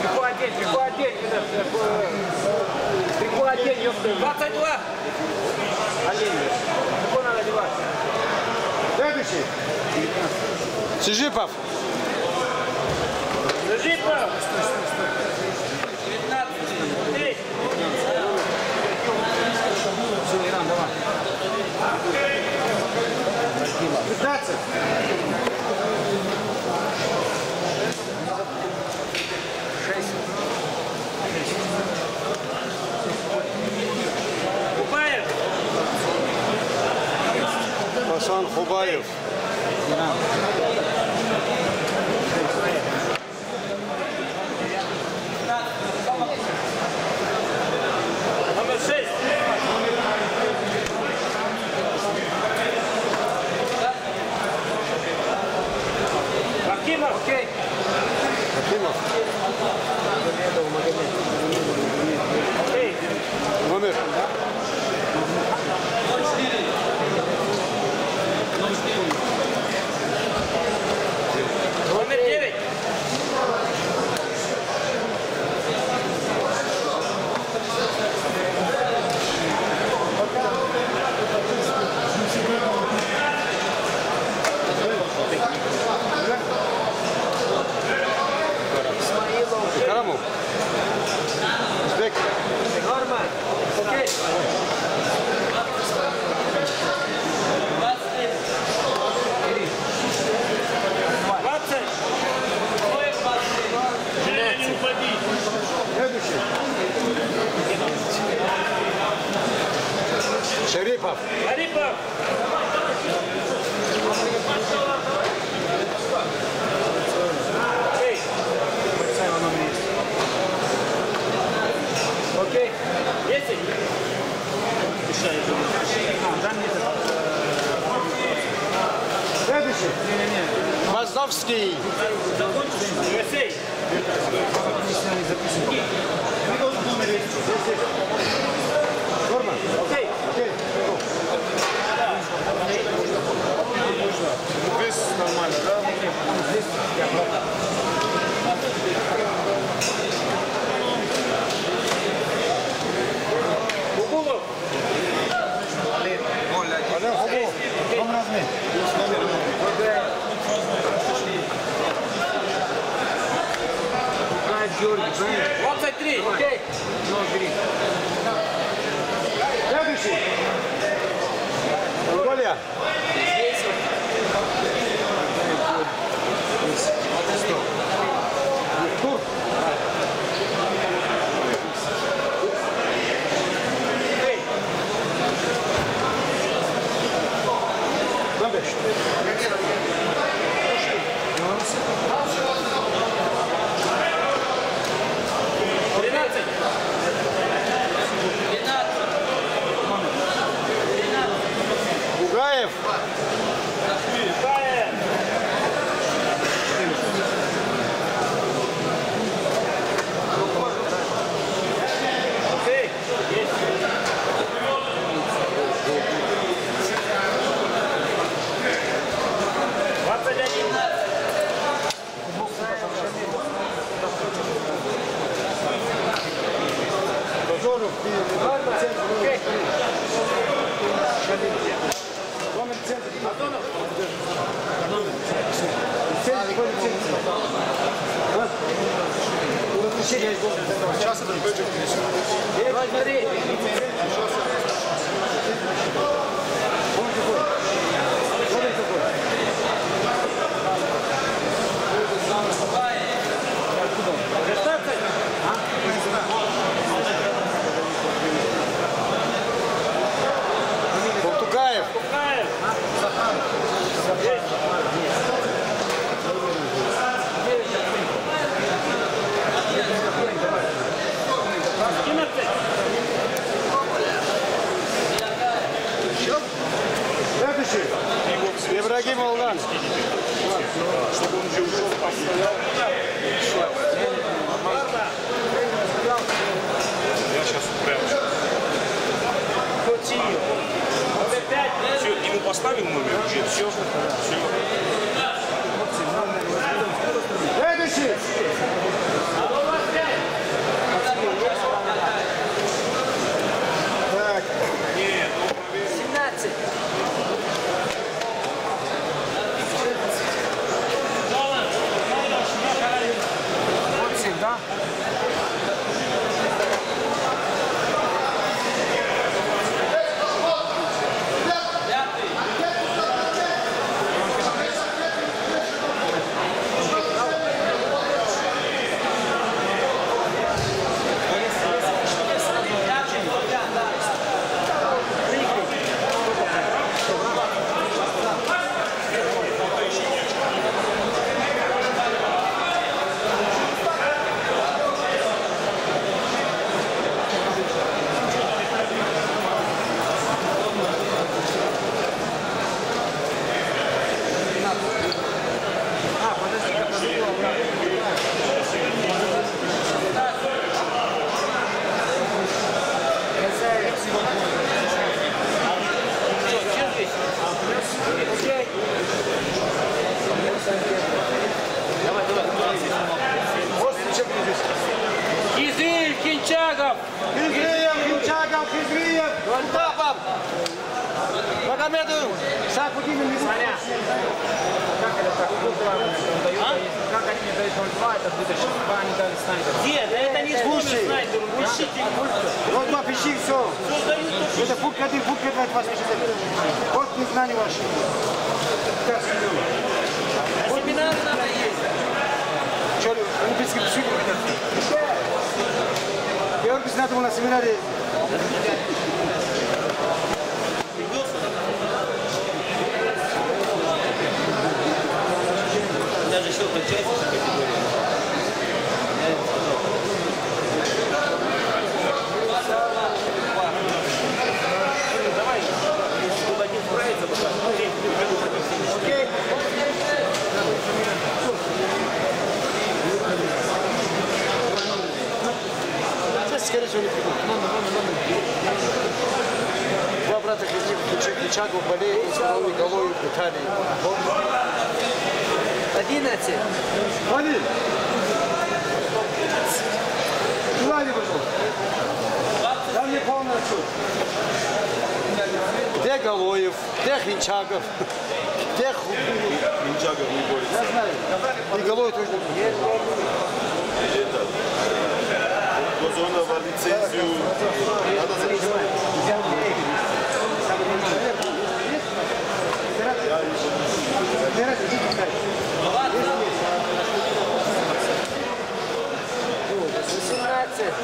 Трико одень, трико одень, трико одень, ёпты. 22! Олень, трико надо одевать. Следующий. Сижипов. Сижипов! Стой, стой, стой. Valeu. Это так? Ну, два он дает, а если- Как они не дают 0,2, это вытащит. Два они дали снайпер. Где? Да это не Слушай. снайпер, учитель. Вот два пищи, все. Это пулька один, пулька два, это вас Вот незнание ваше. Так, Семинары надо ездить. Что, олимпийский психик Снатов на семинаре. Даже щелкать часть категории. Давай, чтобы один справится, пока. Окей. Сейчас, скорее всего, не придут. Два брата Хизри, Ключагов, болеют, с головой, головой в Италии. 11. Вали! Куда не пошел? Дай мне полный отчет. Где Галоев? Где Хинчагов? Где Ху... Минчагов не борется. Я знаю. И Галоев тоже не будет. Лозонова лицензию. Надо записать. Вера, иди пускай. 18.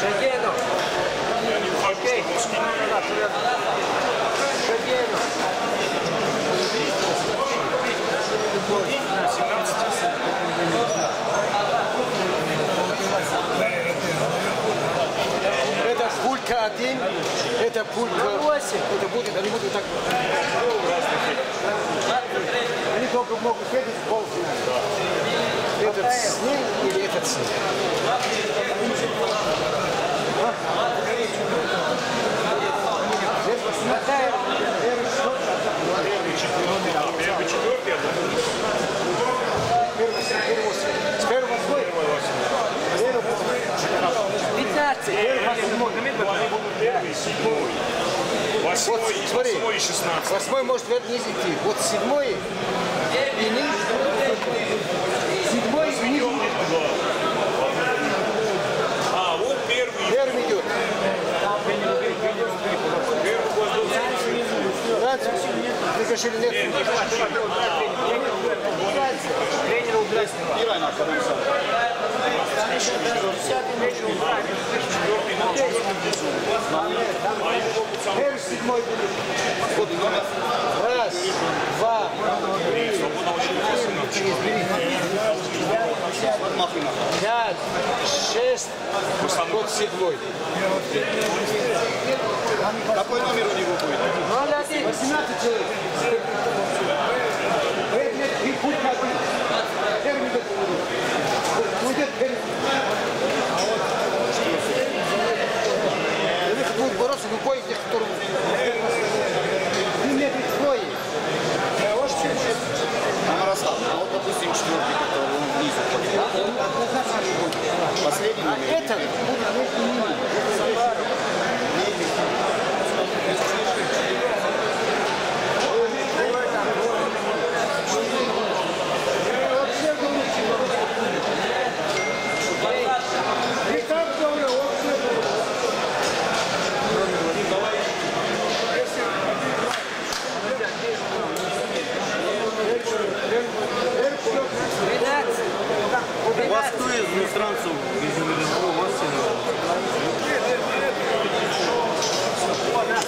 Шагенов. Я не ухожу, чтобы скинуть. Шагенов. Это один, это 8. Это будет, они будут так. Они только могут бегать в полфинале. Этот с ним или этот с ним? Здесь восьмая, первый счет. Первый, четвертый, а Первый, первый восемь. С первого восьмой. Первый восьмой. 15. первый, седьмой. Восьмой, Вот, смотри. Восьмой может в это не идти. Вот седьмой и ниже. Седьмой и ниже. А, вот первый. Первый идет. Раньше приглашили нет. Тренера убрать. Первый седьмой будет. Вот раз, два, три, пять, шесть, вот седьмой. Какой номер у него будет? 18 человек. Э, нет, и путь один. Первый идет. Уйдет первый. Они будут бороться любой из них, который... Ну, нет, ведь двое. Номеростав. Ну, вот, допустим, четвертый, который он внизу. Последний А это будет между ними. И так говорю,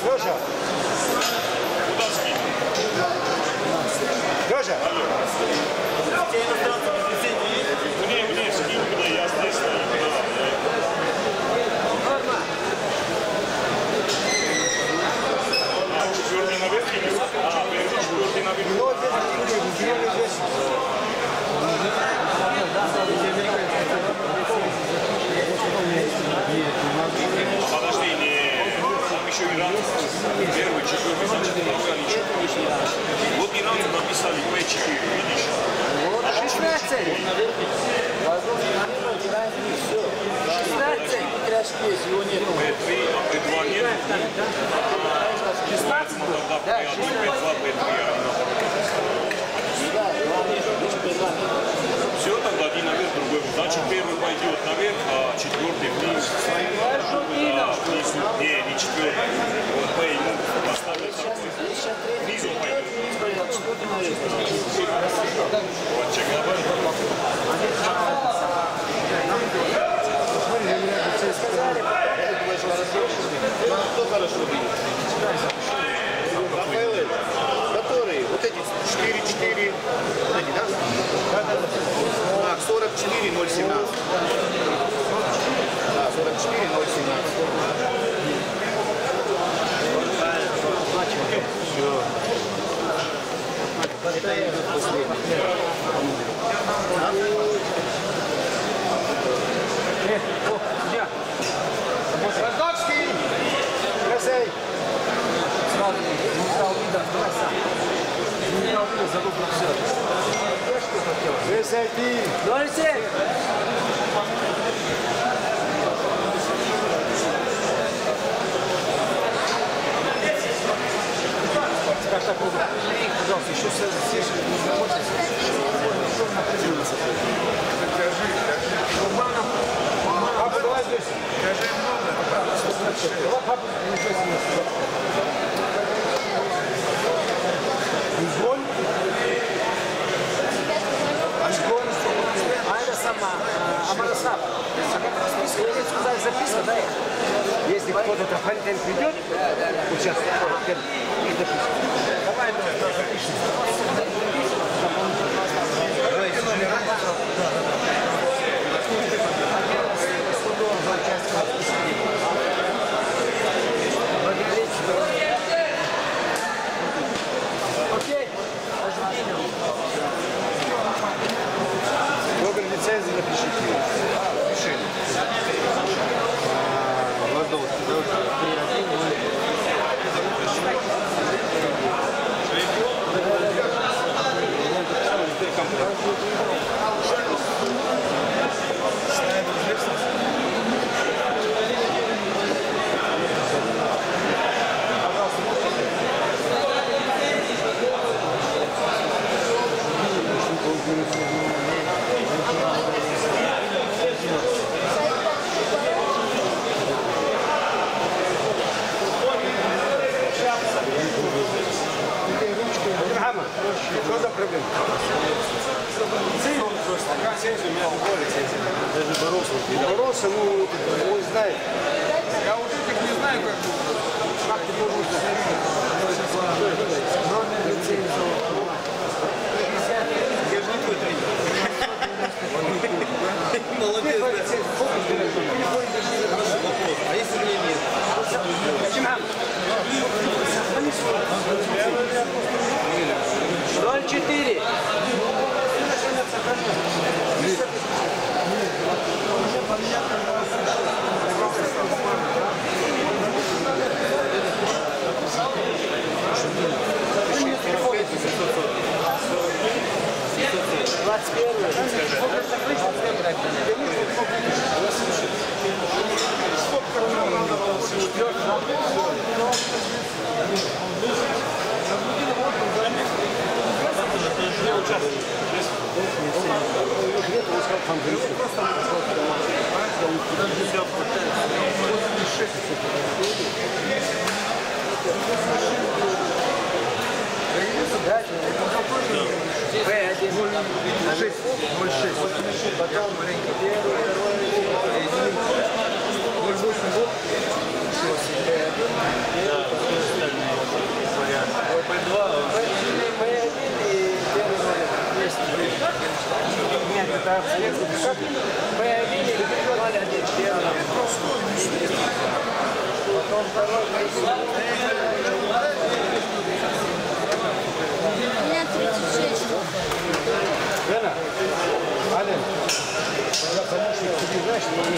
вообще. цели. Его нет. Да, 16. Все, тогда один наверх, другой. Значит, первый пойдет наверх, а четвертый вниз. Да, вниз. Не, не четвертый. Вот П ему поставят такой. Внизу пойдет. Вот Чагаба. Кто хорошо видит? Рафаэль, которые, вот эти 4-4, вот эти, да? Так, 44 017. Да, 44 017. Это идет последний. Роздовский! Красей! Сразу не стал вида, давай сам. Не стал вида, забыл про все. Красей, ты! Дольше! Как так, пожалуйста, еще все, все, не заботьтесь. Папа, давай здесь. Давай, папа, ничего себе. Изгон? Ажгон, а это сама, Амарасап. Я сказали, записка, да? Если кто-то то контент придет, сейчас, их допустим. Давай, давай, запишем. Окей? Тебе,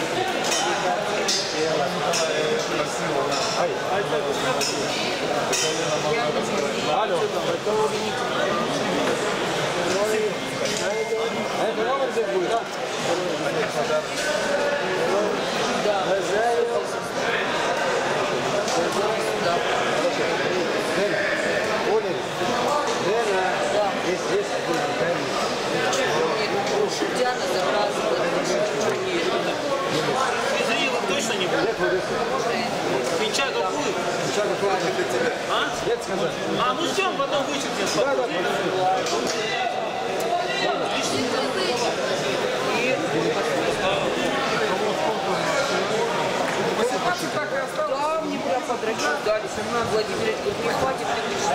Израила точно не будет? Пинчага будет? А? А, ну все, потом вычеркнем. Да, мне прям подрочу дали. Владимир говорит, не хватит, ты лишь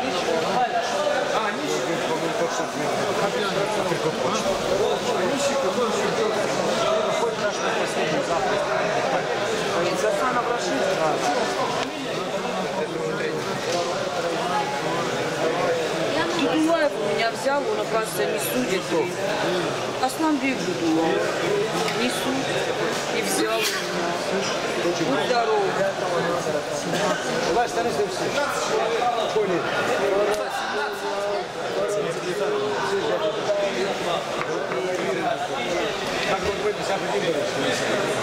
Дудулаев у меня взял, он, оказывается, не судит. Асланбек Дудулаев не суд и взял. Будь здоров. Вася, станешь все. Коли. Как вы выписали,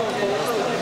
そうだね。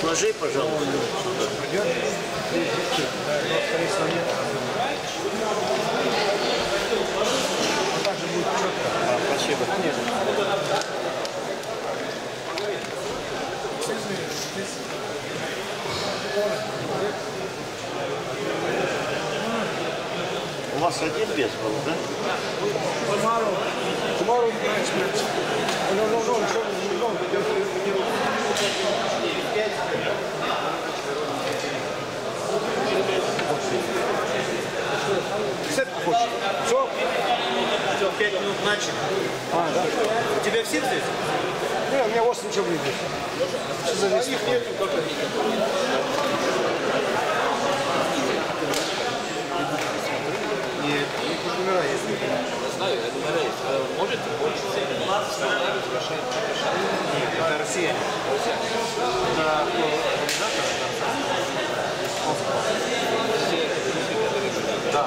Сложи, пожалуйста. А, спасибо. У вас один без был, да? No, no, no. Сетку хочешь? Все? Все, пять минут начали. А, да. У тебя все здесь? Не, у меня 8 ничего не будет. Что за вес? Нет, не номера есть. Нет, это Россия. Это Да.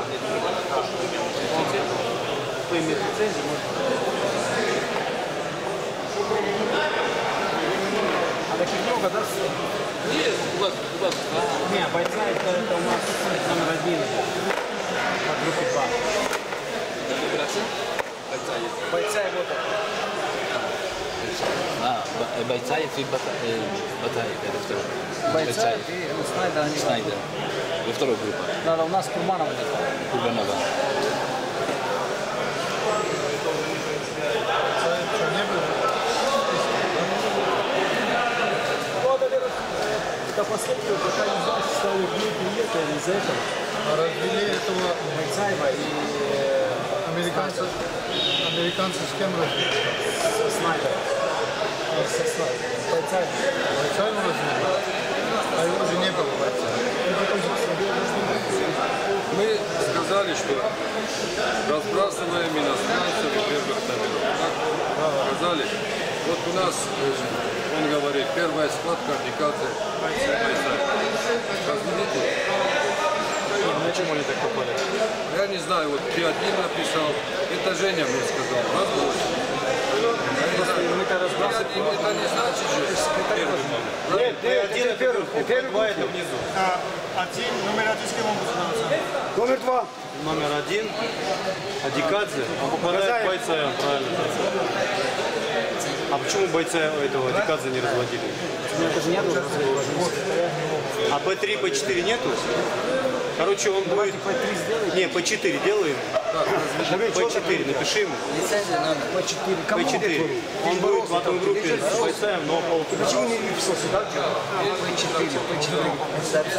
Кто имеет лицензию, может. А таких много, да? Нет, у вас, у вас. Не, бойца это, это у нас номер один. По группе 2. Бойца его так. А, бо- бойца Бойцаев и Бата- э, Батаев, это второй. Бойцаев и Снайдер. Снайдер. Во второй группе. Да, да, у нас Курманов нет. Курбанова. Это последнее, пока не знал, что стали группе нет, а из-за этого. Развели этого Бойцаева и американца, американца с кем развели? со Снайдера. Э, Со Снайдера. Бойцаев. Бойцаева развели? А его же не было бойца. Мы сказали, что разбрасываем иностранцев и первых номеров. Так? Сказали. Вот у нас, э, он говорит, первая схватка Никадзе Байсай. Разведите. Почему они так попали? Я не знаю, вот P1 написал. Это Женя мне сказал. Разброс. Я не знаю. P1 это не значит же. Нет, первый два это внизу. Один, номер один с кем он будет Номер два. Номер один, Адикадзе, он попадает в бойца, правильно. А почему бойца этого Адикадзе не разводили? Это же не должен А П3, П4 нету? Короче, он будет... Не, П4 делаем. П4, напиши ему. Лицензия номер. По-4. Кому П4. Он будет в одной группе с бойцаем, но по Почему не выписал сюда? По-4. По-4.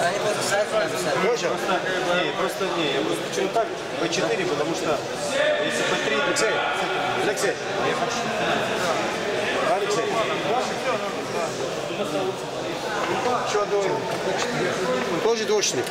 Они просто сайт написали. Лёша? Не, просто не, я просто почему так? П4, потому что если П3... Алексей, Алексей. Алексей. Тоже двоечник.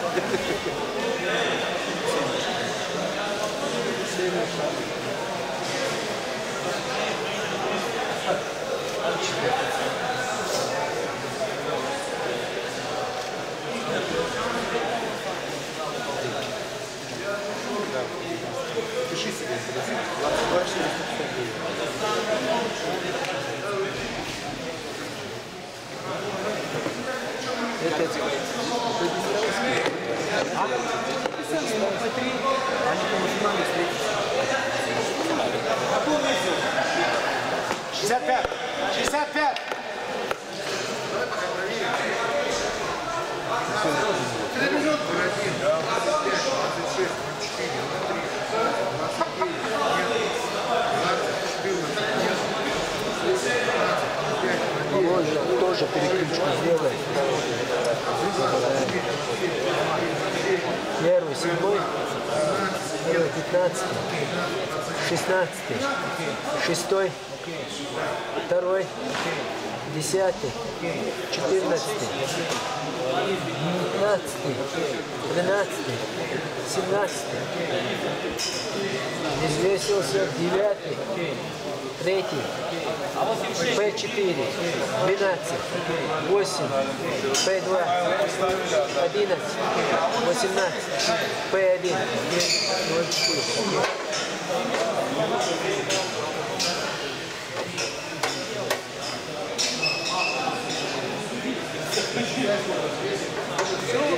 Пиши себе. 22 400 опять. А? Они по национальной встрече. 65! 65! тоже переключку сделай. Первый, седьмой, пятнадцатый, шестнадцатый, шестой, второй, десятый, четырнадцатый, пятнадцатый, тринадцатый, семнадцатый, извесился девятый, третий, П4, 12, 8, П2, 11, 18, П1, 04.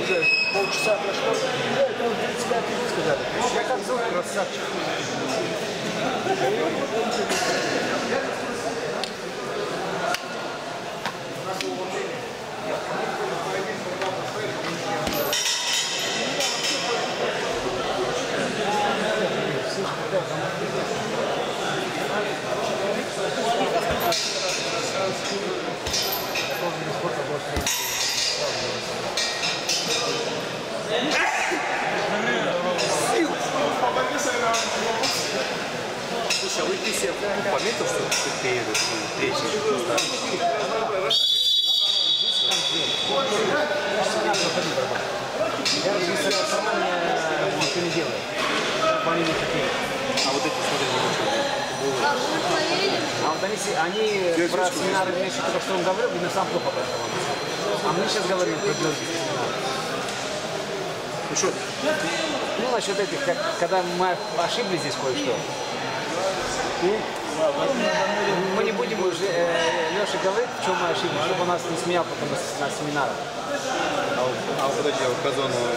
Уже полчаса прошло. Это вот 35 минут сказали. Я как зовут красавчик. Сил! Помоги, Сайрам! Слушай, а вы ты себе пометил, что ты период третий? Я регистрировал сама ничего не делаю. Они не хотели. А вот эти, смотри, не хочу. А вот они, они про семинары вместе, только что он говорил, видно, сам плохо прошел. А мы сейчас говорим про семинаров. Ну что, Ну, насчет этих, как, когда мы ошиблись здесь кое-что. Мы не будем уже, э, Леша говорит, в чем мы ошиблись, чтобы он нас не смеял потом на, семинарах. а вот, подожди, а вот Казанова,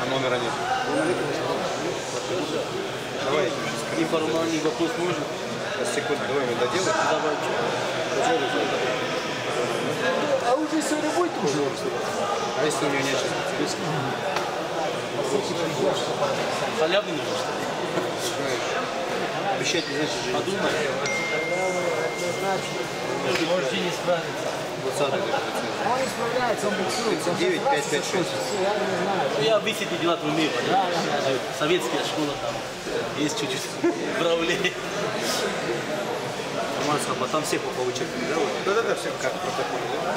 а номера нет. Давай, информальный вопрос можно? Сейчас, секунду, давай мы доделаем. А уже сегодня будет уже? А если у него нет сейчас Халявный нужен, что ли? Обещать не значит жениться. Подумай. Можете не справиться. Говорит, Он не справляется, он буксует. он 9, 5, 5, 6. Я знаю. Ну, я эти дела умею, понимаешь? Советская школа там есть чуть-чуть правлее. Информацию, а потом всех повычеркнули, да? вот? Да-да-да, все как протоколе, да?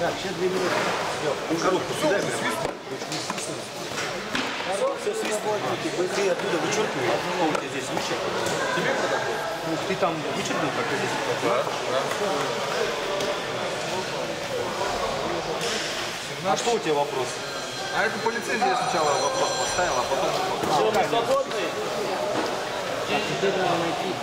Так, сейчас две минуты. Ну, коробку сюда, прям. Свистывайте. Ты оттуда вычеркивай, а у тебя здесь вычеркнул. Тебе протокол? Ну, ты там вычеркнул, как здесь? Да, А что у тебя вопрос? А это по лицензии я сначала вопрос поставил, а потом... Все, мы свободны? Теперь надо найти